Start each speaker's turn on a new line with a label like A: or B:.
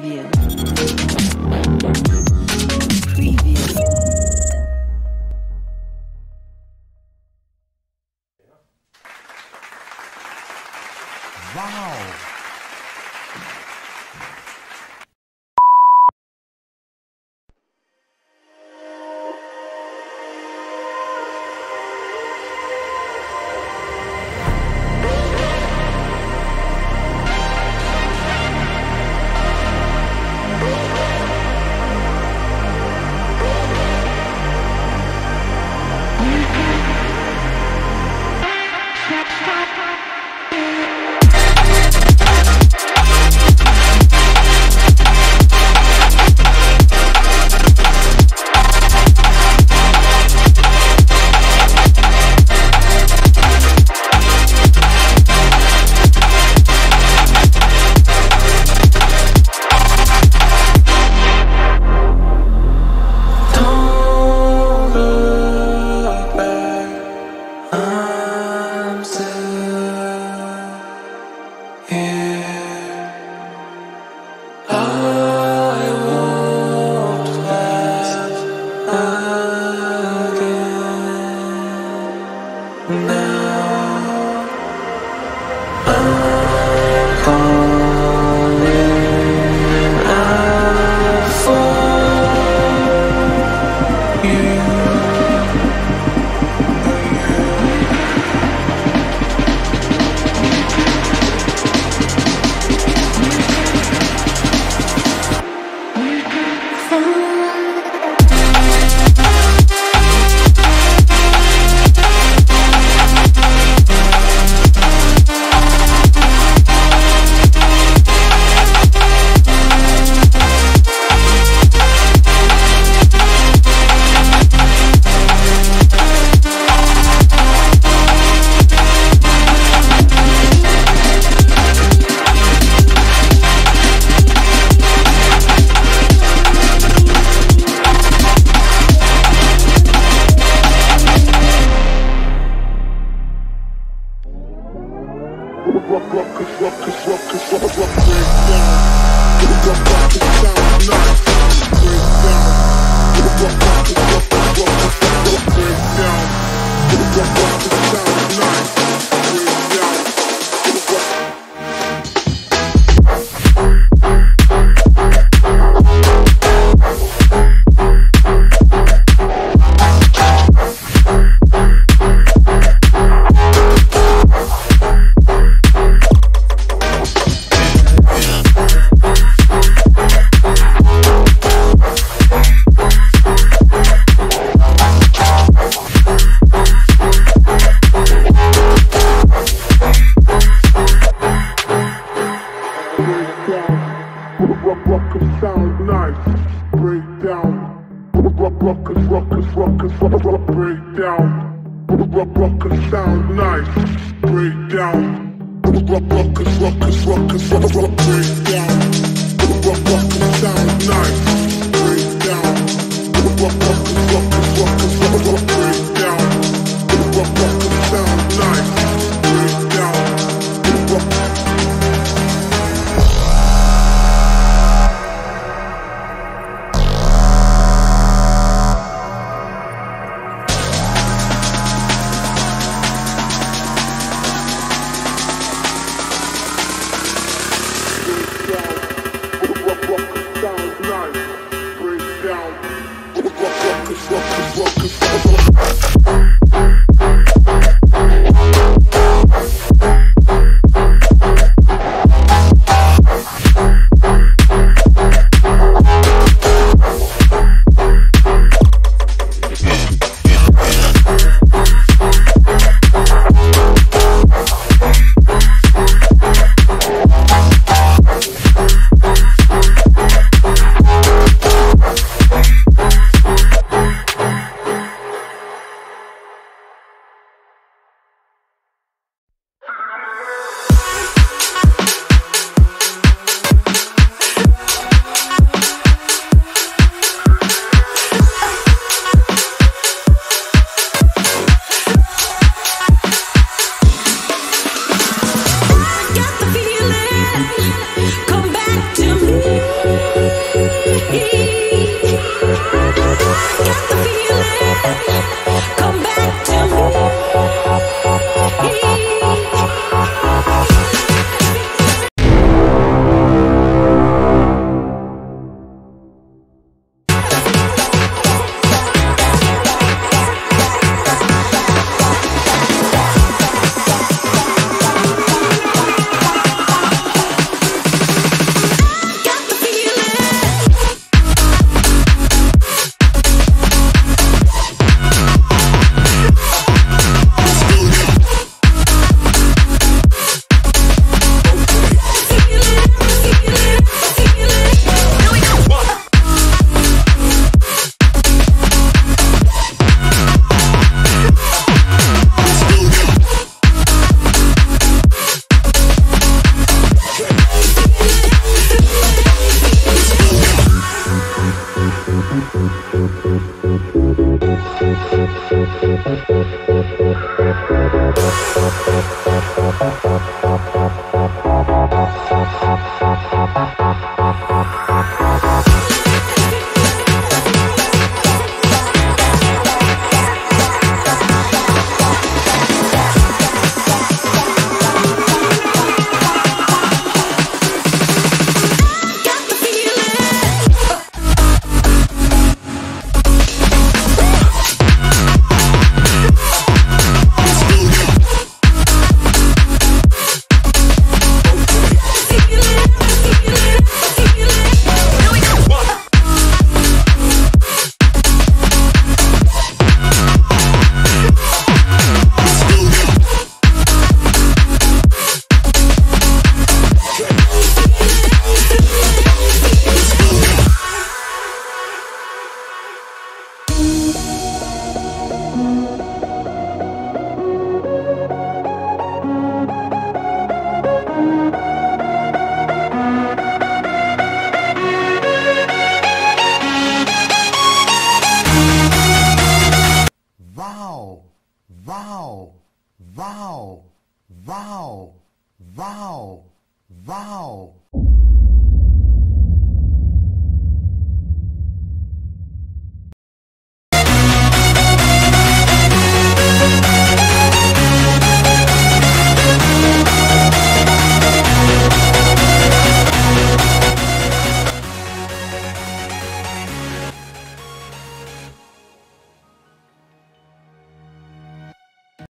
A: bien. your body. ruckus sound nice. Break down. Ruckus, ruckus, ruckus, ruckus, break down. Ruckus sound nice. Break down. Ruckus, ruckus, ruckus, ruckus, break down. Ruckus sound nice. Break down. the feeling. Come back to me. Thank
B: wow, wow, wow, wow.